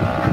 you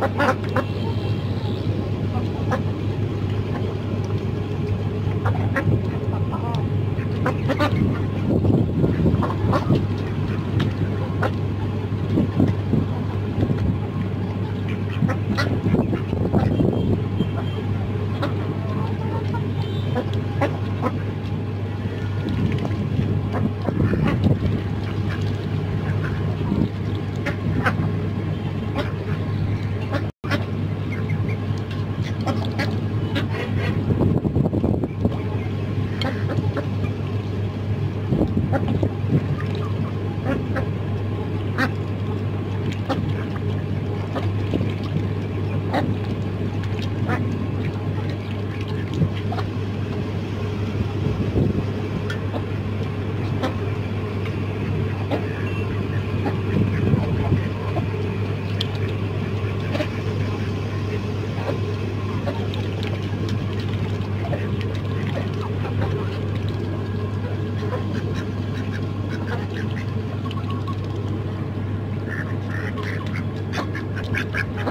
Ha ha ha! Ha ha ha!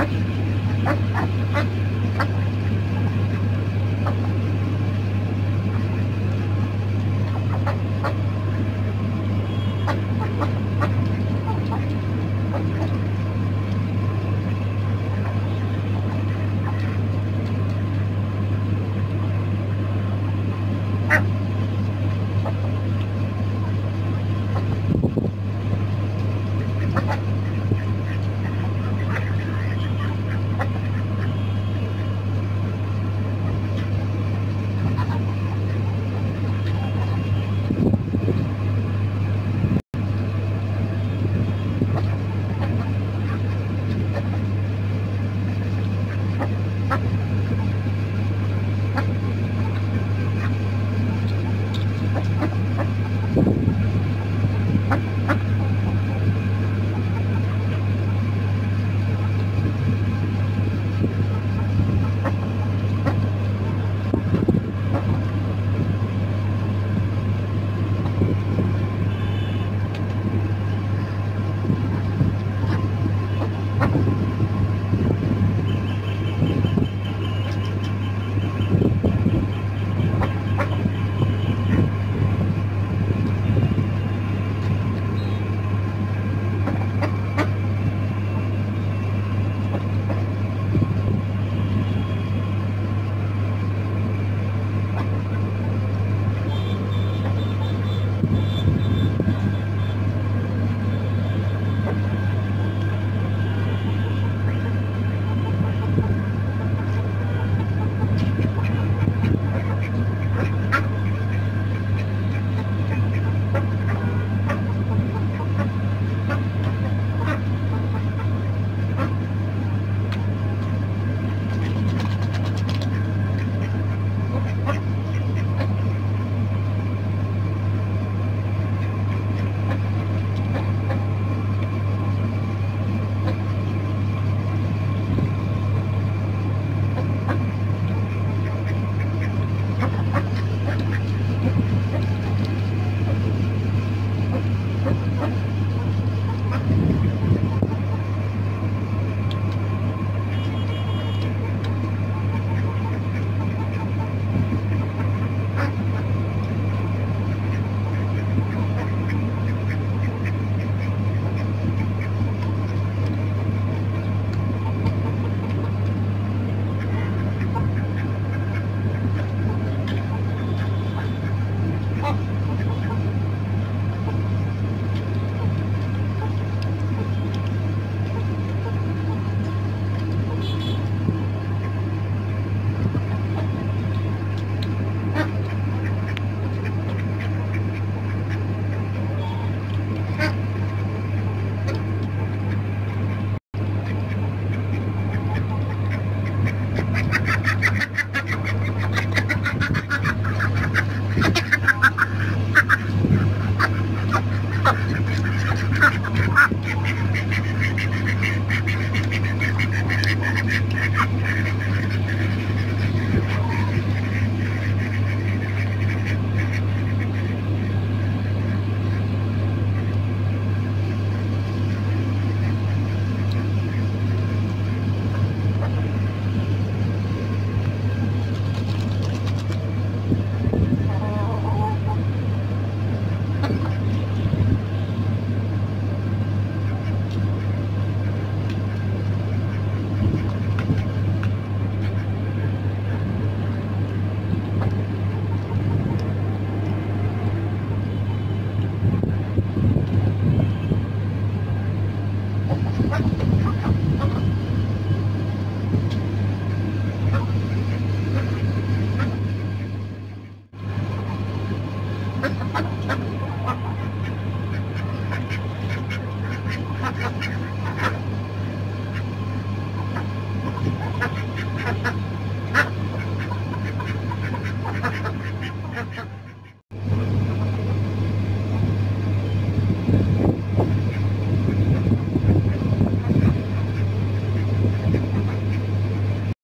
Okay.